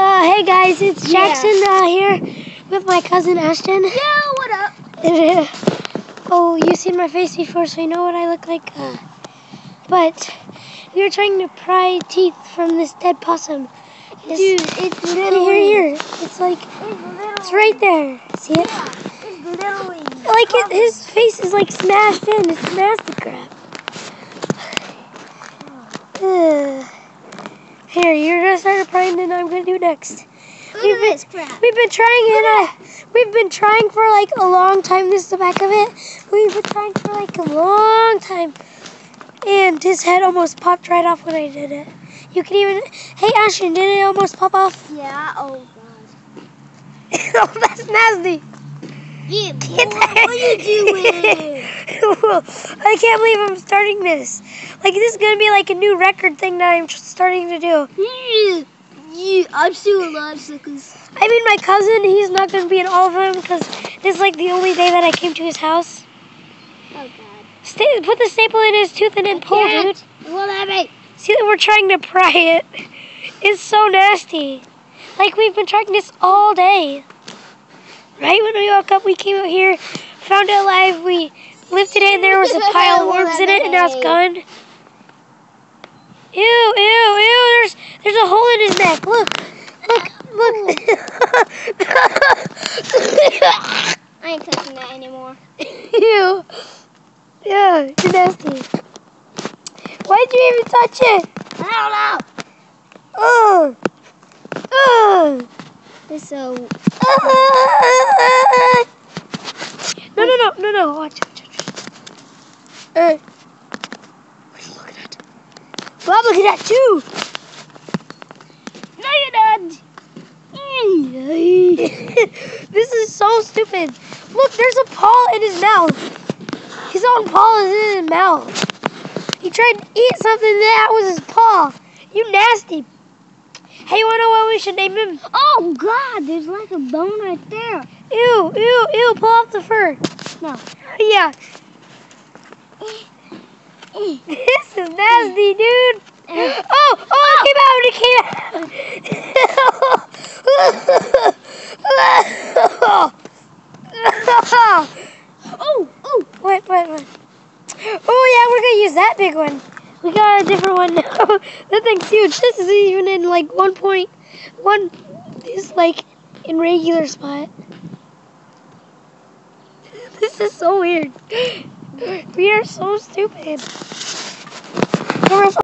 Uh, hey guys, it's Yeah. Jaxon uh, here with my cousin Ashton. Yo, what up? oh, you've seen my face before, so you know what I look like. Uh, but we were trying to pry teeth from this dead possum. It's, Dude, it's literally. here. It's like It's it's right there. See it? Yeah, it's literally. Like it, his face is like smashed in. It's nasty crap. Ugh. Here, you're gonna start a prying, and I'm gonna do next. We've been- We've been trying it. Uh, we've been trying for like a long time. This is the back of it. We've been trying for like a long time, and his head almost popped right off when I did it. You can even. Hey, Ashton, did it almost pop off? Yeah. Oh god. oh, that's nasty. Yeah. Boy, what are you doing? I can't believe I'm starting this. Like this is gonna be like a new record thing that I'm starting to do. yeah. Yeah. I'm still alive, suckers. I mean, my cousin, he's not gonna be in all of them because this is like the only day that I came to his house. Oh god. Stay, put the staple in his tooth and then pull, dude. Can't. What am See that we're trying to pry it. It's so nasty. Like we've been trying this all day. Right when we woke up, we came out here, found it alive. We lifted it, and there was a pile of worms in it, and now it's gone. Ew, ew, ew! There's there's a hole in his neck. Look, look, look. I ain't touching that anymore. ew. Yeah, you're nasty. Why'd you even touch it? I don't know. Oh. Oh. It's so. No, no, no, no, no. Watch, watch, Uh, what are you looking at? Bob, look at that too. No, you're not. this is so stupid. Look, there's a paw in his mouth. His own paw is in his mouth. He tried to eat something that was his paw. You nasty. Hey, you wanna know what we should name him? Oh God, there's like a bone right there. Ew, ew, ew, pull off the fur. No. Yeah. This is nasty, dude. Oh, oh, it came out, it came out. Oh, oh. wait, wait, wait. Oh, yeah, we're going to use that big one. We got a different one now. that thing's huge. This is even in like one point, one is like in regular spot. This is so weird. We are so stupid.